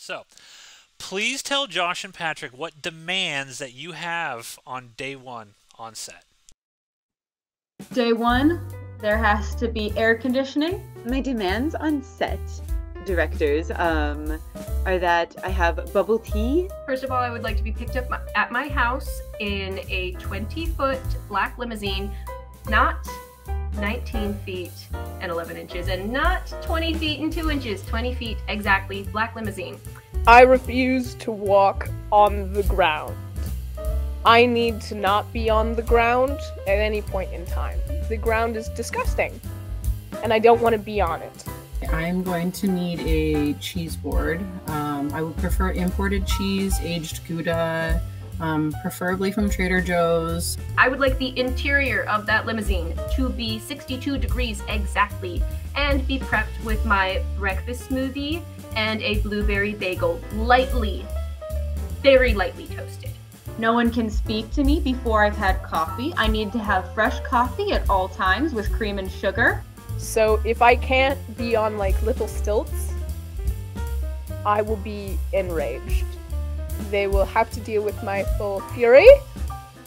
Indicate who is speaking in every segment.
Speaker 1: So, please tell Josh and Patrick what demands that you have on day one on set.
Speaker 2: Day one, there has to be air conditioning.
Speaker 3: My demands on set directors um, are that I have bubble tea.
Speaker 4: First of all, I would like to be picked up at my house in a 20 foot black limousine, not 19 feet and 11 inches, and not 20 feet and 2 inches, 20 feet exactly, black limousine.
Speaker 5: I refuse to walk on the ground. I need to not be on the ground at any point in time. The ground is disgusting, and I don't want to be on it.
Speaker 6: I'm going to need a cheese board. Um, I would prefer imported cheese, aged Gouda, um, preferably from Trader Joe's.
Speaker 4: I would like the interior of that limousine to be 62 degrees exactly and be prepped with my breakfast smoothie and a blueberry bagel, lightly, very lightly toasted.
Speaker 2: No one can speak to me before I've had coffee. I need to have fresh coffee at all times with cream and sugar.
Speaker 5: So if I can't be on like little stilts, I will be enraged. They will have to deal with my full fury.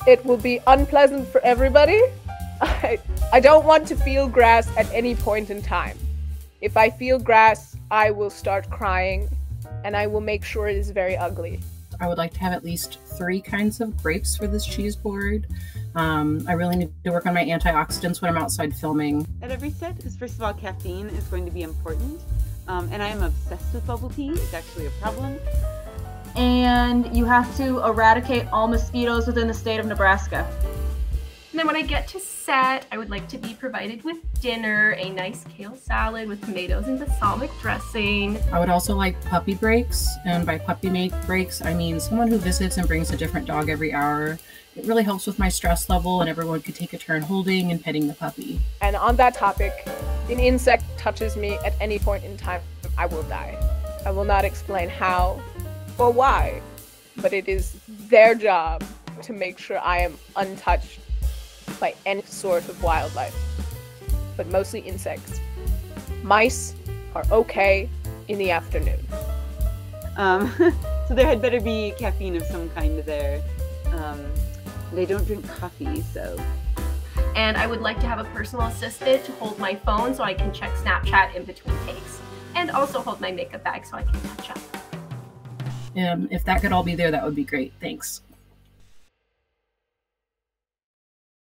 Speaker 5: It will be unpleasant for everybody. I, I don't want to feel grass at any point in time. If I feel grass, I will start crying and I will make sure it is very ugly.
Speaker 6: I would like to have at least three kinds of grapes for this cheese board. Um, I really need to work on my antioxidants when I'm outside filming.
Speaker 3: At every set is first of all, caffeine is going to be important. Um, and I am obsessed with bubble tea. It's actually a problem.
Speaker 2: And you have to eradicate all mosquitoes within the state of Nebraska.
Speaker 4: And then when I get to set, I would like to be provided with dinner, a nice kale salad with tomatoes and balsamic dressing.
Speaker 6: I would also like puppy breaks, and by puppy make breaks, I mean someone who visits and brings a different dog every hour. It really helps with my stress level, and everyone could take a turn holding and petting the puppy.
Speaker 5: And on that topic, an insect touches me at any point in time, I will die. I will not explain how or why, but it is their job to make sure I am untouched by any sort of wildlife, but mostly insects. Mice are okay in the afternoon.
Speaker 3: Um, so there had better be caffeine of some kind there. Um, they don't drink coffee, so.
Speaker 4: And I would like to have a personal assistant to hold my phone so I can check Snapchat in between takes. And also hold my makeup bag so I can catch up.
Speaker 6: Um, if that could all be there, that would be great. Thanks.